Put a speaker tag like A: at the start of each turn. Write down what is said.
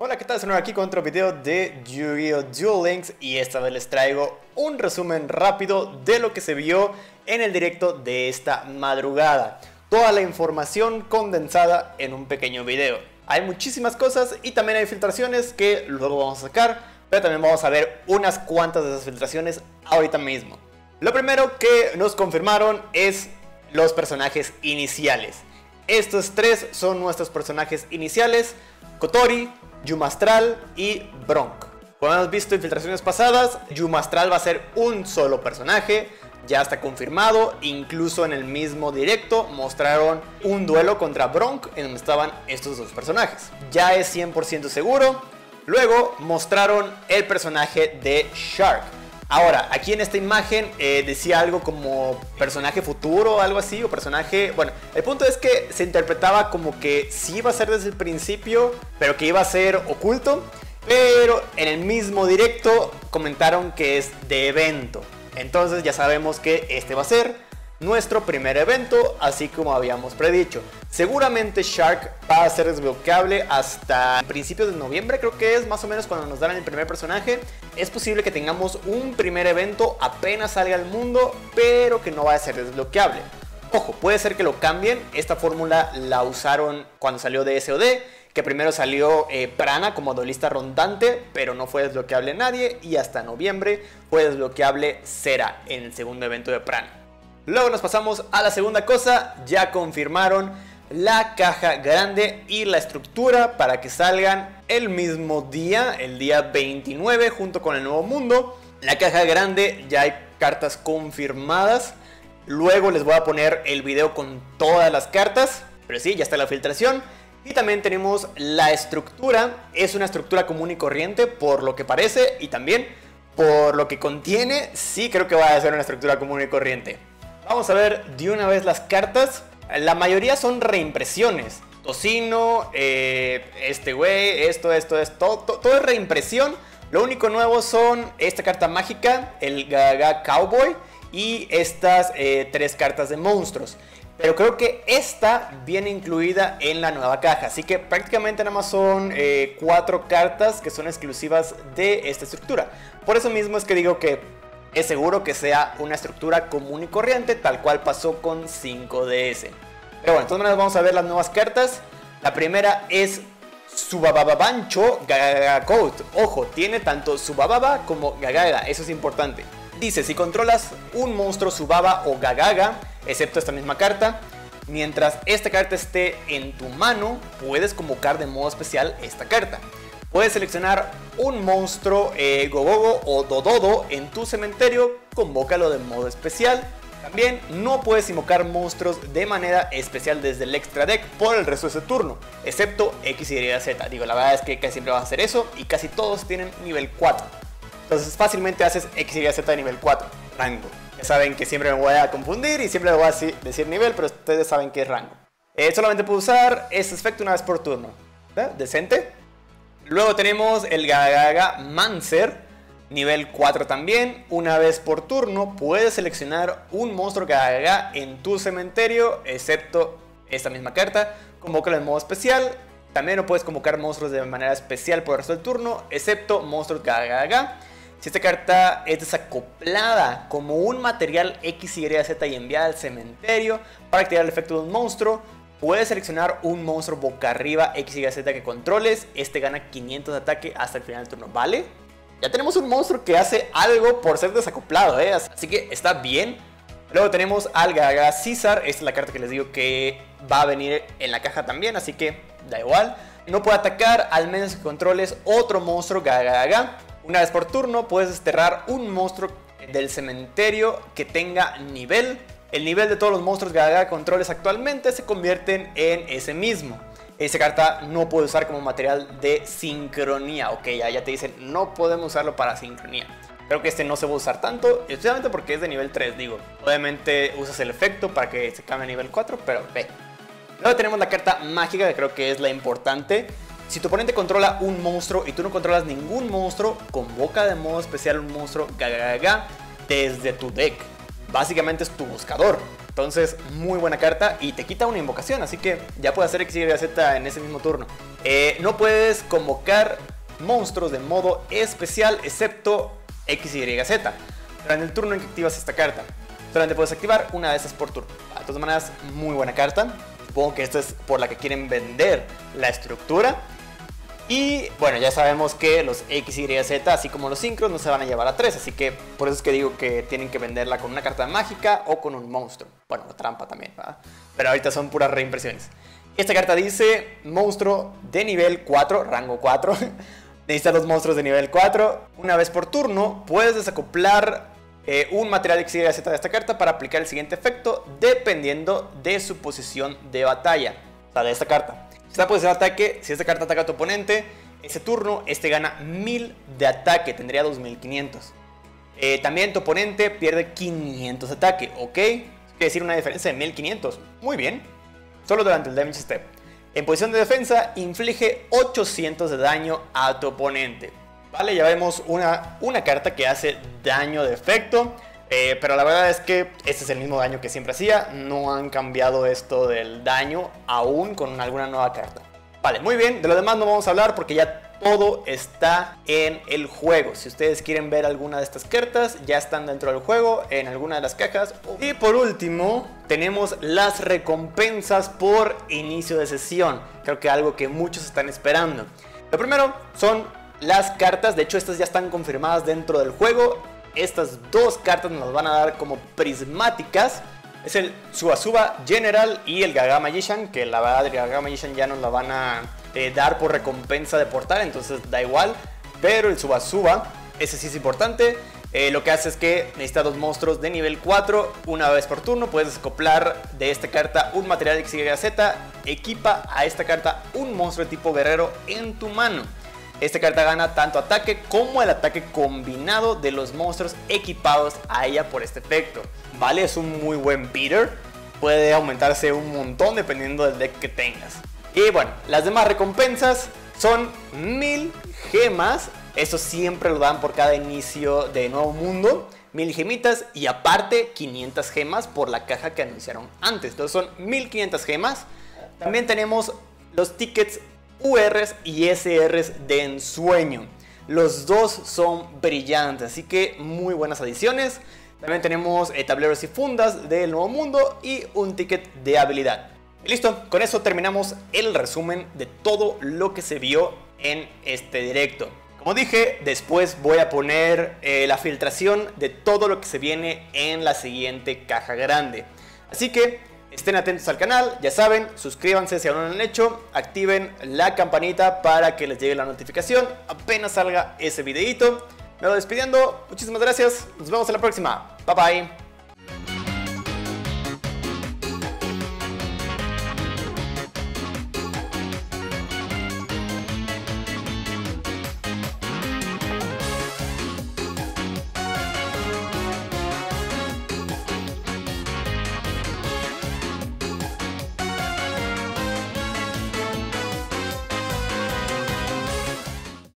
A: Hola, ¿qué tal? Soy aquí con otro video de Yu-Gi-Oh! Duel Links y esta vez les traigo un resumen rápido de lo que se vio en el directo de esta madrugada. Toda la información condensada en un pequeño video. Hay muchísimas cosas y también hay filtraciones que luego vamos a sacar, pero también vamos a ver unas cuantas de esas filtraciones ahorita mismo. Lo primero que nos confirmaron es los personajes iniciales. Estos tres son nuestros personajes iniciales, Kotori, Yumastral y Bronk. Como hemos visto en filtraciones pasadas, Yumastral va a ser un solo personaje, ya está confirmado, incluso en el mismo directo mostraron un duelo contra Bronk en donde estaban estos dos personajes. Ya es 100% seguro. Luego mostraron el personaje de Shark. Ahora, aquí en esta imagen eh, decía algo como personaje futuro o algo así, o personaje... Bueno, el punto es que se interpretaba como que sí iba a ser desde el principio, pero que iba a ser oculto. Pero en el mismo directo comentaron que es de evento. Entonces ya sabemos que este va a ser nuestro primer evento, así como habíamos predicho. Seguramente Shark va a ser desbloqueable hasta principios de noviembre, creo que es más o menos cuando nos dan el primer personaje. Es posible que tengamos un primer evento apenas salga al mundo, pero que no va a ser desbloqueable. Ojo, puede ser que lo cambien. Esta fórmula la usaron cuando salió de SOD, que primero salió eh, Prana como duelista rondante, pero no fue desbloqueable nadie. Y hasta noviembre fue desbloqueable Cera en el segundo evento de Prana. Luego nos pasamos a la segunda cosa, ya confirmaron la caja grande y la estructura para que salgan el mismo día, el día 29 junto con el nuevo mundo. La caja grande ya hay cartas confirmadas. Luego les voy a poner el video con todas las cartas. Pero sí, ya está la filtración. Y también tenemos la estructura. Es una estructura común y corriente por lo que parece. Y también por lo que contiene. Sí creo que va a ser una estructura común y corriente. Vamos a ver de una vez las cartas. La mayoría son reimpresiones. Tocino, eh, este güey, esto, esto, esto, todo, es reimpresión. Lo único nuevo son esta carta mágica, el Gaga Cowboy y estas eh, tres cartas de monstruos. Pero creo que esta viene incluida en la nueva caja. Así que prácticamente nada más son eh, cuatro cartas que son exclusivas de esta estructura. Por eso mismo es que digo que es seguro que sea una estructura común y corriente, tal cual pasó con 5DS. Pero bueno, entonces vamos a ver las nuevas cartas. La primera es Subababancho Gagaga Code. Ojo, tiene tanto Subababa como Gagaga, eso es importante. Dice, si controlas un monstruo Subaba o Gagaga, excepto esta misma carta, mientras esta carta esté en tu mano, puedes convocar de modo especial esta carta. Puedes seleccionar un monstruo eh, Gogogo o Dododo en tu cementerio, convócalo de modo especial. También no puedes invocar monstruos de manera especial desde el extra deck por el resto de ese turno, excepto X, Y, Z. Digo, la verdad es que casi siempre vas a hacer eso y casi todos tienen nivel 4. Entonces fácilmente haces X, Y, Z de nivel 4, rango. Ya saben que siempre me voy a confundir y siempre le voy a decir nivel, pero ustedes saben que es rango. Eh, solamente puedo usar este efecto una vez por turno. Decente. Luego tenemos el Gagaga Mancer, nivel 4 también. Una vez por turno puedes seleccionar un monstruo Gagaga en tu cementerio, excepto esta misma carta. Convócalo en modo especial. También no puedes convocar monstruos de manera especial por el resto del turno, excepto monstruos Gagaga. Si esta carta es desacoplada como un material X, Y, Z y enviada al cementerio para activar el efecto de un monstruo, Puedes seleccionar un monstruo boca arriba X, Y, Z que controles. Este gana 500 de ataque hasta el final del turno, ¿vale? Ya tenemos un monstruo que hace algo por ser desacoplado, ¿eh? Así que está bien. Luego tenemos al Gaga César. Esta es la carta que les digo que va a venir en la caja también, así que da igual. No puede atacar al menos que controles otro monstruo Gaga. Una vez por turno puedes desterrar un monstruo del cementerio que tenga nivel el nivel de todos los monstruos Gaga controles actualmente se convierten en ese mismo. Esa carta no puede usar como material de sincronía. Ok, ya, te dicen, no podemos usarlo para sincronía. Creo que este no se va a usar tanto, especialmente porque es de nivel 3, digo. Obviamente usas el efecto para que se cambie a nivel 4, pero ve. Luego tenemos la carta mágica, que creo que es la importante. Si tu oponente controla un monstruo y tú no controlas ningún monstruo, convoca de modo especial un monstruo Gaga desde tu deck básicamente es tu buscador. Entonces, muy buena carta y te quita una invocación, así que ya puedes hacer XYZ en ese mismo turno. Eh, no puedes convocar monstruos de modo especial excepto XYZ durante el turno en que activas esta carta. Solamente puedes activar una de esas por turno. De todas maneras, muy buena carta. Supongo que esta es por la que quieren vender la estructura. Y bueno, ya sabemos que los X, Y, Z, así como los sincros, no se van a llevar a 3. Así que por eso es que digo que tienen que venderla con una carta mágica o con un monstruo. Bueno, trampa también, ¿verdad? Pero ahorita son puras reimpresiones. Esta carta dice monstruo de nivel 4, rango 4. Necesita dos monstruos de nivel 4. Una vez por turno, puedes desacoplar eh, un material X, Y, Z de esta carta para aplicar el siguiente efecto dependiendo de su posición de batalla. O sea, de esta carta. Esta posición de ataque, si esta carta ataca a tu oponente, ese turno, este gana 1000 de ataque, tendría 2500. Eh, también tu oponente pierde 500 de ataque, ¿ok? Quiere decir una diferencia de 1500. Muy bien. Solo durante el damage step. En posición de defensa, inflige 800 de daño a tu oponente. Vale, ya vemos una, una carta que hace daño de efecto. Eh, pero la verdad es que este es el mismo daño que siempre hacía. No han cambiado esto del daño aún con alguna nueva carta. Vale, muy bien. De lo demás no vamos a hablar porque ya todo está en el juego. Si ustedes quieren ver alguna de estas cartas, ya están dentro del juego, en alguna de las cajas. Y por último, tenemos las recompensas por inicio de sesión. Creo que algo que muchos están esperando. Lo primero son las cartas, de hecho estas ya están confirmadas dentro del juego estas dos cartas nos van a dar como prismáticas. Es el Suasuba General y el Gaga Magician, que la verdad el Gaga Magician ya nos la van a eh, dar por recompensa de portal, entonces da igual. Pero el Subasuba, ese sí es importante. Eh, lo que hace es que necesita dos monstruos de nivel 4 una vez por turno. Puedes acoplar de esta carta un material XYZ. Equipa a esta carta un monstruo de tipo guerrero en tu mano. Esta carta gana tanto ataque como el ataque combinado de los monstruos equipados a ella por este efecto. Vale, es un muy buen beater. Puede aumentarse un montón dependiendo del deck que tengas. Y bueno, las demás recompensas son 1000 gemas. Eso siempre lo dan por cada inicio de nuevo mundo. 1000 gemitas y aparte 500 gemas por la caja que anunciaron antes. Entonces son 1500 gemas. También tenemos los tickets URs y SRs de ensueño. Los dos son brillantes, así que muy buenas adiciones. También tenemos eh, tableros y fundas del nuevo mundo y un ticket de habilidad. listo, con eso terminamos el resumen de todo lo que se vio en este directo. Como dije, después voy a poner eh, la filtración de todo lo que se viene en la siguiente caja grande. Así que Estén atentos al canal, ya saben, suscríbanse si aún no lo han hecho, activen la campanita para que les llegue la notificación apenas salga ese videito. Me voy despidiendo, muchísimas gracias, nos vemos en la próxima, bye bye.